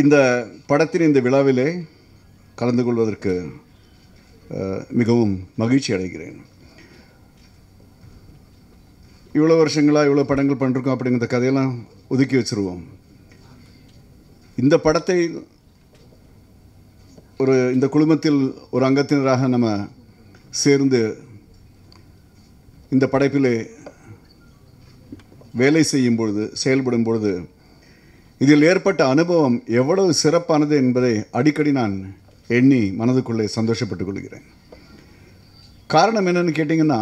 இந்த படத்தின் இந்த விழாவிலே கலந்து கொள்வதற்கு மிகவும் மகிழ்ச்சி அடைகிறேன். இவ்வளோ வருஷங்களாக இவ்வளோ படங்கள் பண்ணிருக்கோம் அப்படிங்கிற கதையெல்லாம் ஒதுக்கி வச்சிருவோம். இந்த படத்தை ஒரு இந்த குழுமத்தில் ஒரு அங்கத்தினராக நம்ம சேர்ந்து இந்த படைப்பிலே வேலை செய்யும் பொழுது செயல்படும் பொழுது இதில் ஏற்பட்ட அனுபவம் எவ்வளவு சிறப்பானது என்பதை அடிக்கடி நான் எண்ணி மனதுக்குள்ளே சந்தோஷப்பட்டுக் கொள்கிறேன். காரணம் என்னன்னு கேட்டிங்கன்னா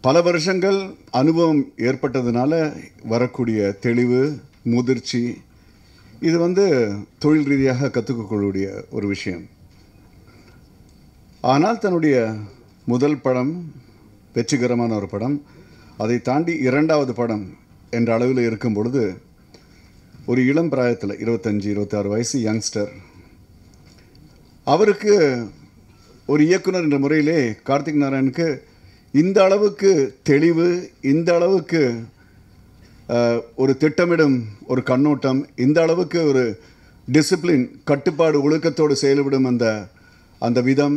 பல வருஷங்கள் அனுபவம் ஏற்பட்டதுனால வரக்கூடிய தெளிவு முதிர்ச்சி இது வந்து தொழில் ரீதியாக கற்றுக்கொள்ளக்கூடிய ஒரு விஷயம். ஆனால் தன்னுடைய முதல் படம் வெற்றிகரமான ஒரு படம் அதை தாண்டி இரண்டாவது படம் என்ற அளவில் இருக்கும் பொழுது ஒரு இளம் பிராயத்தில் இருபத்தஞ்சி இருபத்தாறு வயசு யங்ஸ்டர் அவருக்கு ஒரு இயக்குனர் என்ற முறையிலே கார்த்திக் நாராயணுக்கு இந்த அளவுக்கு தெளிவு இந்த அளவுக்கு ஒரு திட்டமிடும் ஒரு கண்ணோட்டம் இந்த அளவுக்கு ஒரு டிசிப்ளின் கட்டுப்பாடு ஒழுக்கத்தோடு செயல்படும் அந்த அந்த விதம்.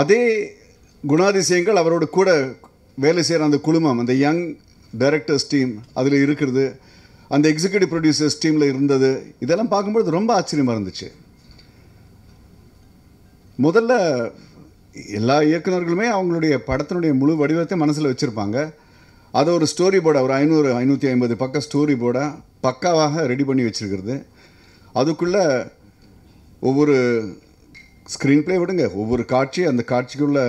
அதே குணாதிசயங்கள் அவரோட கூட வேலை செய்கிற அந்த குழுமம் அந்த யங் டைரக்டர்ஸ் டீம் அதில் இருக்கிறது. அந்த எக்ஸிக்யூட்டிவ் ப்ரொடியூசர்ஸ் டீமில் இருந்தது. இதெல்லாம் பார்க்கும்பொழுது ரொம்ப ஆச்சரியமாக இருந்துச்சு. முதல்ல எல்லா இயக்குனர்களுமே அவங்களுடைய படத்தினுடைய முழு வடிவத்தை மனசில் வச்சுருப்பாங்க. அதை ஒரு ஸ்டோரி போர்டை ஒரு ஐநூறு ஐநூற்றி ஐம்பது பக்க ஸ்டோரி போர்டை பக்காவாக ரெடி பண்ணி வச்சுருக்கிறது. அதுக்குள்ளே ஒவ்வொரு ஸ்க்ரீன் ப்ளே விடுங்க. ஒவ்வொரு காட்சி அந்த காட்சிக்குள்ள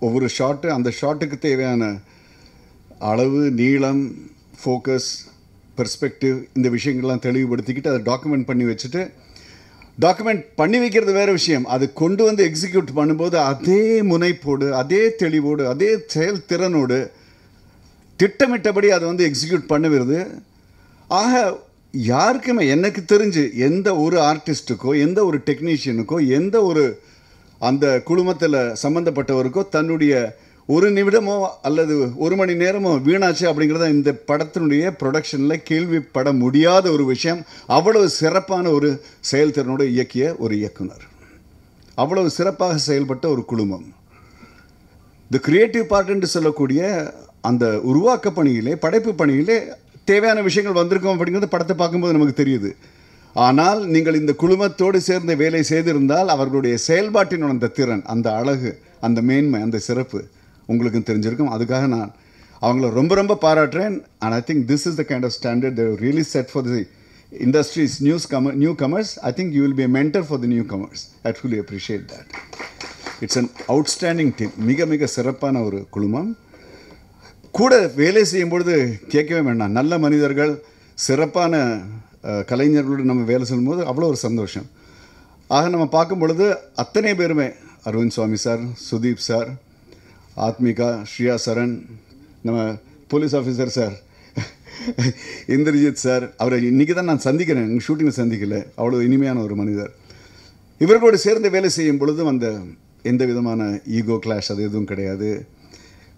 ஒவ்வொரு ஷாட்டு அந்த ஷாட்டுக்கு தேவையான அளவு நீளம் ஃபோக்கஸ் பெர்ஸ்பெக்டிவ் இந்த விஷயங்கள்லாம் தெளிவுபடுத்திக்கிட்டு அதை டாக்குமெண்ட் பண்ணி வச்சுட்டு டாக்குமெண்ட் பண்ணி வைக்கிறது வேற விஷயம். அது கொண்டு வந்து எக்ஸிக்யூட் பண்ணும்போது அதே முனைப்போடு அதே தெளிவோடு அதே செயல்திறனோடு திட்டமிட்டபடி அதை வந்து எக்ஸிக்யூட் பண்ணுகிறது. ஆக யாருக்குமே எனக்கு தெரிஞ்சு எந்த ஒரு ஆர்டிஸ்ட்டுக்கோ எந்த ஒரு டெக்னீஷியனுக்கோ எந்த ஒரு அந்த குழுமத்தில் சம்மந்தப்பட்டவருக்கோ தன்னுடைய ஒரு நிமிடமோ அல்லது ஒரு மணி நேரமோ வீணாச்சு அப்படிங்கிறத இந்த படத்தினுடைய ப்ரொடக்ஷனில் கேள்விப்பட முடியாத ஒரு விஷயம். அவ்வளவு சிறப்பான ஒரு செயல்திறனோடு இயக்கிய ஒரு இயக்குனர். அவ்வளவு சிறப்பாக செயல்பட்ட ஒரு குழுமம். தி கிரியேட்டிவ் பார்ட் என்று சொல்லக்கூடிய அந்த உருவாக்க பணியிலே படைப்பு பணியிலே தேவையான விஷயங்கள் வந்திருக்கும் அப்படிங்கிறது படத்தை பார்க்கும்போது நமக்கு தெரியுது. ஆனால் நீங்கள் இந்த குழுமத்தோடு சேர்ந்து வேலை செய்திருந்தால் அவர்களுடைய செயல்பாட்டின் அந்த திறன் அந்த அழகு அந்த மேன்மை அந்த சிறப்பு உங்களுக்கும் தெரிஞ்சிருக்கும். அதுக்காக நான் அவங்கள ரொம்ப ரொம்ப பாராட்டுறேன். And I think this is the kind of standard they really set for the industry's newcomer newcomers I think you will be mentor for the newcomers I truly appreciate that it's an outstanding team மிக மிக சிறப்பான ஒரு குழுமம். கூட வேலை செய்யும் பொழுது கேட்கவே வேண்டாம். நல்ல மனிதர்கள் சிறப்பான கலைஞர்களோடு நம்ம வேலை செய்யும்போது அவ்வளோ ஒரு சந்தோஷம். ஆக நம்ம பார்க்கும் பொழுது அத்தனை பேருமே அரவிந்த் சுவாமி சார் சுதீப் சார் ஆத்மிகா ஸ்ரீயா சரண் நம்ம police officer sir Indrajith sir அவரை இன்றைக்கி தான் நான் சந்திக்கிறேன். எங்கள் ஷூட்டிங்கை சந்திக்கல. அவ்வளோ இனிமையான ஒரு மனிதர். இவர்களோடு சேர்ந்து வேலை செய்யும் பொழுதும் அந்த எந்த விதமான ஈகோ கிளாஷ் அது எதுவும் கிடையாது.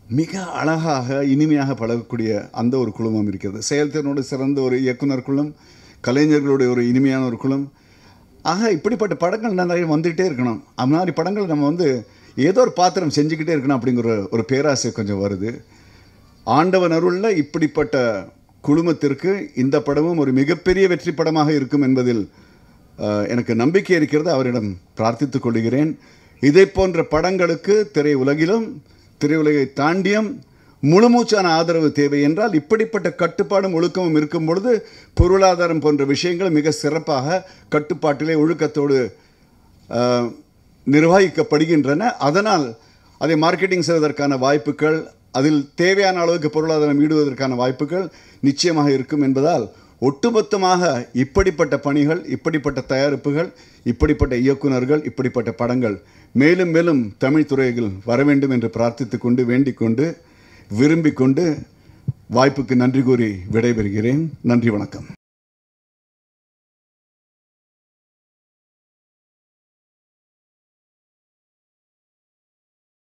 மிக அழகாக இனிமையாக பழகக்கூடிய அந்த ஒரு குழுமம் இருக்கிறது. செயல்திறனோடு சிறந்த ஒரு இயக்குனர் குழும் கலைஞர்களுடைய ஒரு இனிமையான ஒரு குழும் ஆக இப்படிப்பட்ட படங்கள் நிறைய வந்துகிட்டே இருக்கணும். அந்த மாதிரி படங்கள் நம்ம வந்து ஏதோ ஒரு பாத்திரம் செஞ்சுக்கிட்டே இருக்கணும் அப்படிங்கிற ஒரு பேராசை கொஞ்சம் வருது. ஆண்டவன் அருளில் இப்படிப்பட்ட குழுமத்திற்கு இந்த படமும் ஒரு மிகப்பெரிய வெற்றி படமாக இருக்கும் என்பதில் எனக்கு நம்பிக்கை இருக்கிறது. அவரிடம் பிரார்த்தித்துக் கொள்கிறேன். இதை போன்ற படங்களுக்கு திரையுலகிலும் திரையுலகை தாண்டியும் முழுமூச்சான ஆதரவு தேவை என்றால் இப்படிப்பட்ட கட்டுப்பாடும் ஒழுக்கமும் இருக்கும் பொழுது பொருளாதாரம் போன்ற விஷயங்கள் மிக சிறப்பாக கட்டுப்பாட்டிலே ஒழுக்கத்தோடு நிர்வகிக்கப்படுகின்றன. அதனால் அதை மார்க்கெட்டிங் செய்வதற்கான வாய்ப்புகள் அதில் தேவையான அளவுக்கு பொருளாதாரம் ஈடுவதற்கான வாய்ப்புகள் நிச்சயமாக இருக்கும் என்பதால் ஒட்டுமொத்தமாக இப்படிப்பட்ட பணிகள் இப்படிப்பட்ட தயாரிப்புகள் இப்படிப்பட்ட இயக்குனர்கள் இப்படிப்பட்ட படங்கள் மேலும் மேலும் தமிழ் துறையில் வர வேண்டும் என்று பிரார்த்தித்து கொண்டு வேண்டிக் கொண்டு விரும்பிக் கொண்டு வாய்ப்புக்கு நன்றி கூறி விடைபெறுகிறேன். நன்றி வணக்கம்.